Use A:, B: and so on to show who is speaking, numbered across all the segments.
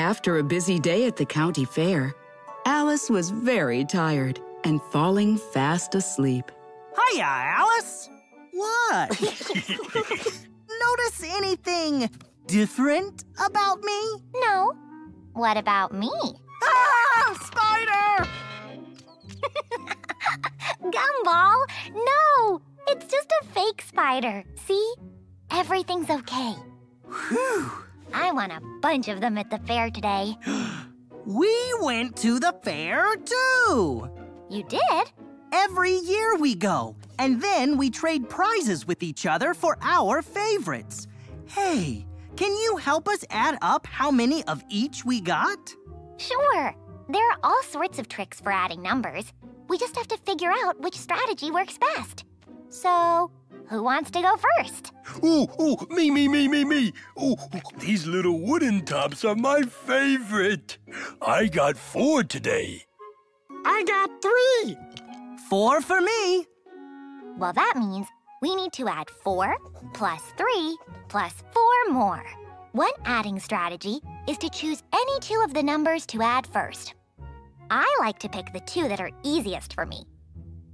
A: After a busy day at the county fair, Alice was very tired and falling fast asleep.
B: Hiya, Alice! What? Notice anything different about me?
C: No. What about me?
B: Ah! Spider!
C: Gumball! No! It's just a fake spider. See? Everything's okay.
B: Whew!
C: I won a bunch of them at the fair today.
B: We went to the fair too!
C: You did?
B: Every year we go, and then we trade prizes with each other for our favorites. Hey, can you help us add up how many of each we got?
C: Sure. There are all sorts of tricks for adding numbers. We just have to figure out which strategy works best. So, who wants to go first?
D: Ooh, ooh, me, me, me, me, me. Ooh, these little wooden tops are my favorite. I got four today.
E: I got three.
B: Four for me.
C: Well, that means we need to add 4 plus 3 plus 4 more. One adding strategy is to choose any two of the numbers to add first. I like to pick the two that are easiest for me.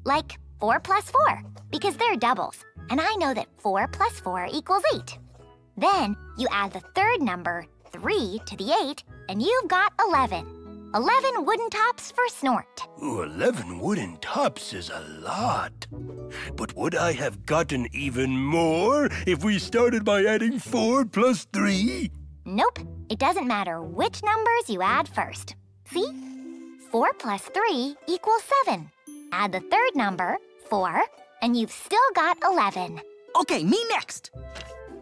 C: Like 4 plus 4, because they're doubles, and I know that 4 plus 4 equals 8. Then you add the third number, 3, to the 8, and you've got 11. 11 wooden tops for Snort.
D: Ooh, 11 wooden tops is a lot. But would I have gotten even more if we started by adding 4 plus 3?
C: Nope, it doesn't matter which numbers you add first. See? 4 plus 3 equals 7. Add the third number, 4, and you've still got 11.
B: Okay, me next.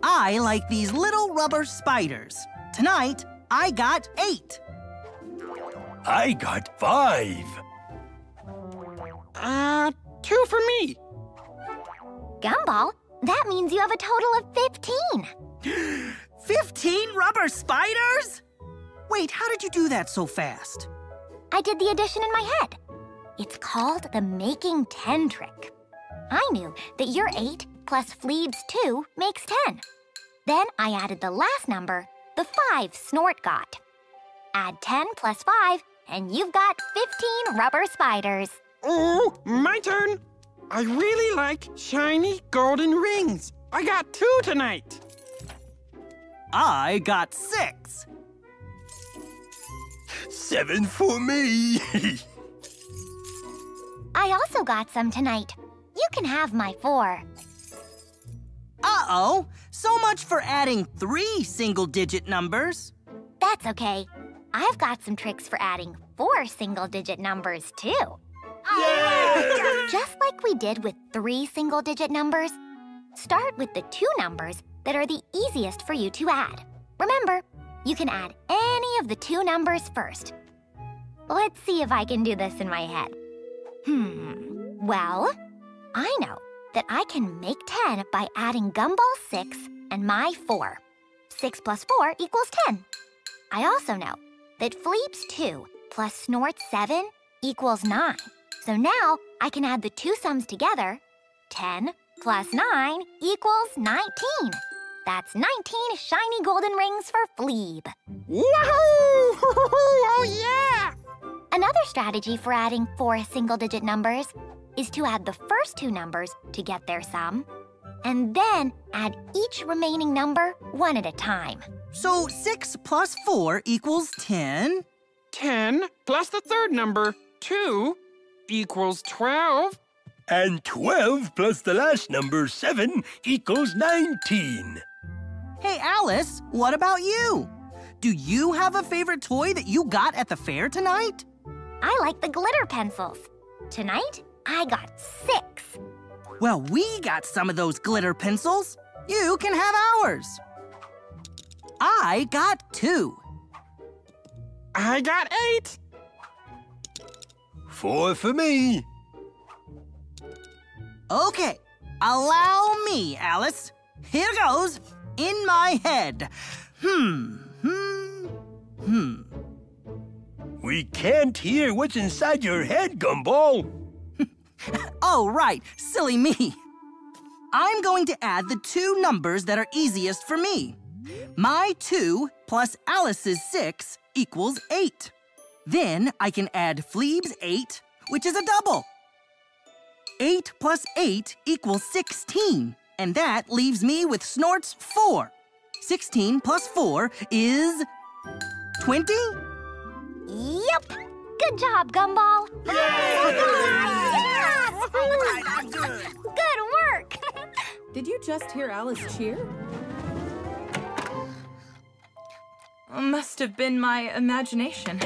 B: I like these little rubber spiders. Tonight, I got eight.
D: I got 5.
E: Uh, two for me.
C: Gumball, that means you have a total of 15.
B: 15 rubber spiders? Wait, how did you do that so fast?
C: I did the addition in my head. It's called the making 10 trick. I knew that your 8 plus Fleeb's 2 makes 10. Then I added the last number, the 5 Snort got. Add 10 plus 5, and you've got 15 rubber spiders.
E: Ooh, my turn. I really like shiny golden rings. I got two tonight.
B: I got six.
D: 7 for me.
C: I also got some tonight. You can have my four.
B: Uh-oh, so much for adding three single-digit numbers.
C: That's okay. I've got some tricks for adding four single digit numbers, too. Just like we did with three single digit numbers, start with the two numbers that are the easiest for you to add. Remember, you can add any of the two numbers first. Let's see if I can do this in my head. Hmm, well, I know that I can make 10 by adding Gumball 6 and my 4. 6 plus 4 equals 10. I also know that Fleeb's 2 plus Snort's 7 equals 9. So now I can add the two sums together. 10 plus 9 equals 19. That's 19 shiny golden rings for Fleeb.
E: Wahoo! Oh, yeah!
C: Another strategy for adding four single-digit numbers is to add the first two numbers to get their sum, and then add each remaining number one at a time.
B: So six plus four equals 10.
E: 10 plus the third number, 2, equals 12.
D: and 12 plus the last number, 7, equals 19.
B: Hey, Alice, what about you? Do you have a favorite toy that you got at the fair tonight?
C: I like the glitter pencils. Tonight, I got six.
B: Well, we got some of those glitter pencils. You can have ours. I got two.
E: I got 8.
D: 4 for me.
B: Okay, allow me, Alice. Here goes in my head. Hmm, hmm, hmm.
D: We can't hear what's inside your head, Gumball.
B: Oh, right, silly me. I'm going to add the two numbers that are easiest for me My 2 plus Alice's 6 equals 8. Then I can add Fleeb's 8, which is a double. 8 plus 8 equals 16, and that leaves me with Snort's 4. 16 plus 4 is 20?
C: Yep. Good job, Gumball. yes! Good work.
F: Did you just hear Alice cheer?
G: Must have been my imagination.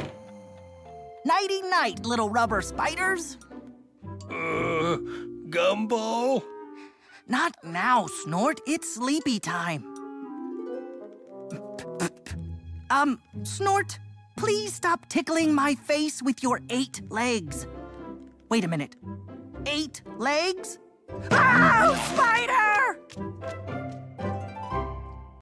B: Nighty night, little rubber spiders.
D: Uh, Gumball?
B: Not now, Snort. It's sleepy time. Um, Snort, please stop tickling my face with your eight legs. Wait a minute. Eight legs? Oh, spider!